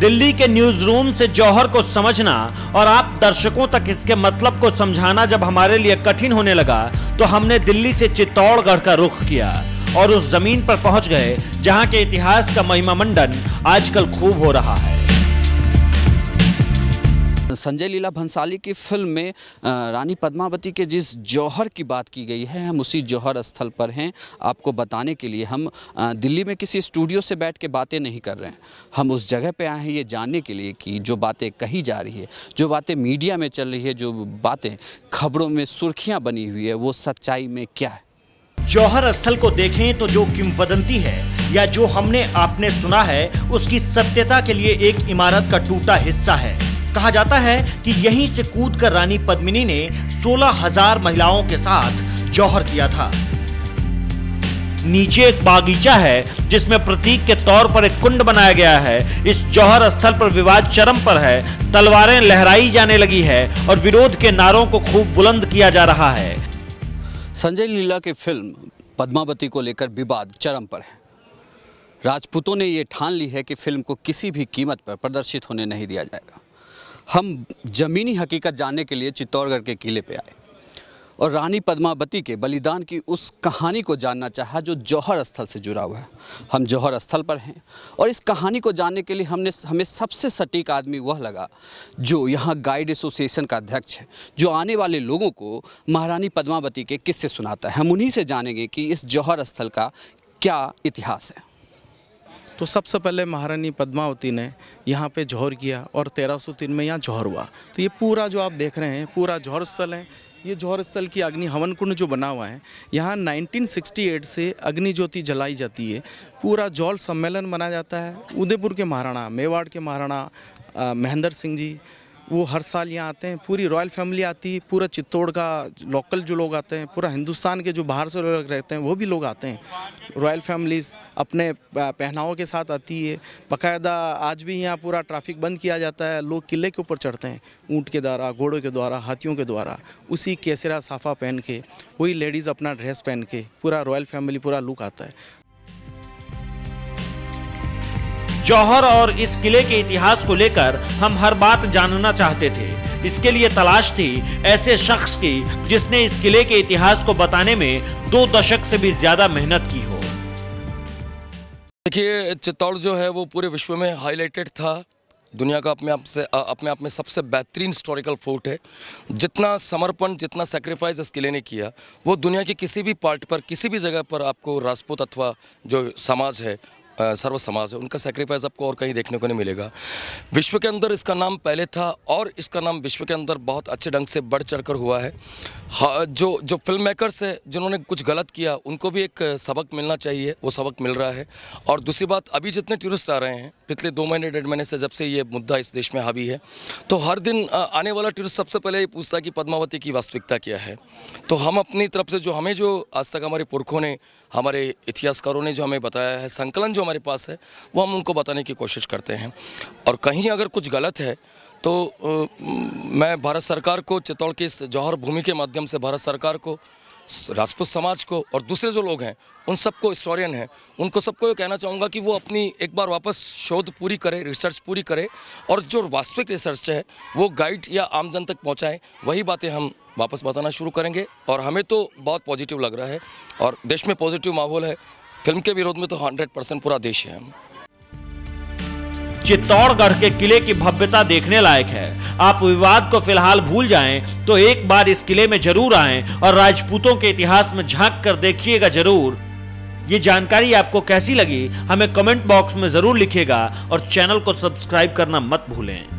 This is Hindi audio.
दिल्ली के न्यूज़ रूम से जौहर को समझना और आप दर्शकों तक इसके मतलब को समझाना जब हमारे लिए कठिन होने लगा तो हमने दिल्ली से चित्तौड़गढ़ का रुख किया और उस ज़मीन पर पहुँच गए, जहाँ के इतिहास का महिमा मंडन आजकल खूब हो रहा है। संजय लीला भंसाली की फ़िल्म में रानी पद्मावती के जिस जौहर की बात की गई है, हम उसी जौहर स्थल पर हैं। आपको बताने के लिए हम दिल्ली में किसी स्टूडियो से बैठ के बातें नहीं कर रहे हैं। हम उस जगह पे आए हैं ये जानने के लिए कि जो बातें कही जा रही है, जो बातें मीडिया में चल रही है, जो बातें खबरों में सुर्खियाँ बनी हुई है, वो सच्चाई में क्या है? जौहर स्थल को देखें तो जो किंवदंती है, या जो हमने आपने सुना है, उसकी सत्यता के लिए एक इमारत का टूटा हिस्सा है। कहा जाता है कि यहीं से कूदकर रानी पद्मिनी ने सोलह हज़ार महिलाओं के साथ जौहर किया था। नीचे एक बागीचा है, जिसमें प्रतीक के तौर पर एक कुंड बनाया गया है। इस जौहर स्थल पर विवाद चरम पर है, तलवारें लहराई जाने लगी है और विरोध के नारों को खूब बुलंद किया जा रहा है। संजय लीला की फ़िल्म पद्मावती को लेकर विवाद चरम पर है। राजपूतों ने यह ठान ली है कि फ़िल्म को किसी भी कीमत पर प्रदर्शित होने नहीं दिया जाएगा। हम ज़मीनी हकीकत जानने के लिए चित्तौड़गढ़ के किले पे आए। और रानी पद्मावती के बलिदान की उस कहानी को जानना चाहा जो जौहर स्थल से जुड़ा हुआ है। हम जौहर स्थल पर हैं और इस कहानी को जानने के लिए हमने हमें सबसे सटीक आदमी वह लगा जो यहाँ गाइड एसोसिएशन का अध्यक्ष है, जो आने वाले लोगों को महारानी पद्मावती के किस्से सुनाता है। हम उन्हीं से जानेंगे कि इस जौहर स्थल का क्या इतिहास है। तो सबसे पहले महारानी पद्मावती ने यहाँ पे जौहर किया और तेरह सौ तीन में यहाँ जौहर हुआ। तो ये पूरा जो आप देख रहे हैं, पूरा जौहर स्थल है। ये जौहर स्थल की अग्नि हवन कुंड जो बना हुआ है, यहाँ 1968 से अग्नि ज्योति जलाई जाती है। पूरा जौल सम्मेलन मनाया जाता है। उदयपुर के महाराणा, मेवाड़ के महाराणा महेंद्र सिंह जी वो हर साल यहाँ आते हैं, पूरी रॉयल फैमिली आती है, पूरा चित्तौड़ का लोकल जो लोग आते हैं, पूरा हिंदुस्तान के जो बाहर से लोग रहते हैं, वो भी लोग आते हैं। रॉयल फैमिलीज़ अपने पहनावों के साथ आती है। बाकायदा आज भी यहाँ पूरा ट्रैफ़िक बंद किया जाता है, लोग किले के ऊपर चढ़ते हैं, ऊँट के द्वारा, घोड़ों के द्वारा, हाथियों के द्वारा, उसी केसरा साफ़ा पहन के, वही लेडीज़ अपना ड्रेस पहन के, पूरा रॉयल फैमिली, पूरा लुक आता है। जौहर और इस किले के इतिहास को लेकर हम हर बात जानना चाहते थे। इसके लिए तलाश थी ऐसे शख्स की, जिसने इस किले के इतिहास को बताने में दो दशक से भी ज़्यादा मेहनत की हो। देखिए, चित्तौड़ जो है वो पूरे विश्व में हाईलाइटेड था। दुनिया का अपने आप से अपने आप में सबसे बेहतरीन हिस्टोरिकल फोर्ट है। जितना समर्पण, जितना सेक्रीफाइस इस किले ने किया, वो दुनिया के किसी भी पार्ट पर, किसी भी जगह पर आपको राजपूत अथवा जो समाज है सर्व समाज है, उनका सेक्रीफाइस आपको और कहीं देखने को नहीं मिलेगा। विश्व के अंदर इसका नाम पहले था और इसका नाम विश्व के अंदर बहुत अच्छे ढंग से बढ़ चढ़ हुआ है। जो जो फ़िल्म मेकर्स है, जिन्होंने कुछ गलत किया, उनको भी एक सबक मिलना चाहिए, वो सबक मिल रहा है। और दूसरी बात, अभी जितने टूरिस्ट आ रहे हैं, पिछले दो महीने, डेढ़ महीने से जब से ये मुद्दा इस देश में हावी है तो हर दिन आने वाला टूरिस्ट सबसे पहले ये पूछता कि पद्मावती की वास्तविकता क्या है। तो हम अपनी तरफ़ से जो, हमें जो आज तक हमारे पुरखों ने, हमारे इतिहासकारों ने जो हमें बताया है, संकलन जो हमारे पास है, वो हम उनको बताने की कोशिश करते हैं। और कहीं अगर कुछ गलत है तो मैं भारत सरकार को चित्तौड़ की इस जौहर भूमि के माध्यम से भारत सरकार को, राजपूत समाज को और दूसरे जो लोग हैं, उन सबको हिस्टोरियन हैं, उनको सबको ये कहना चाहूँगा कि वो अपनी एक बार वापस शोध पूरी करे, रिसर्च पूरी करे और जो वास्तविक रिसर्च है, वो गाइड या आम जन तक पहुँचाएँ, वही बातें हम वापस बताना शुरू करेंगे। और हमें तो बहुत पॉजिटिव लग रहा है और देश में पॉजिटिव माहौल है फ़िल्म के विरोध में तो हंड्रेड परसेंट पूरा देश है। चित्तौड़गढ़ के किले की भव्यता देखने लायक है। आप विवाद को फ़िलहाल भूल जाएँ तो एक बार इस किले में ज़रूर आएँ और राजपूतों के इतिहास में झाँक कर देखिएगा ज़रूर। ये जानकारी आपको कैसी लगी, हमें कमेंट बॉक्स में ज़रूर लिखिएगा और चैनल को सब्सक्राइब करना मत भूलें।